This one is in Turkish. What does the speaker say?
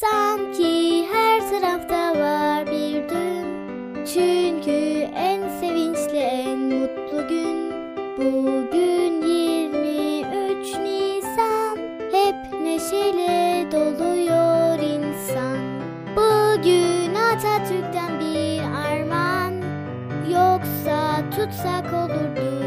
Sanki her tarafta var bir dün. Çünkü en sevinçli en mutlu gün. Bugün 23 Nisan. Hep neşeyle doluyor insan. Bugün Atatürk'ten bir armağan. Yoksa tutsak olurdu.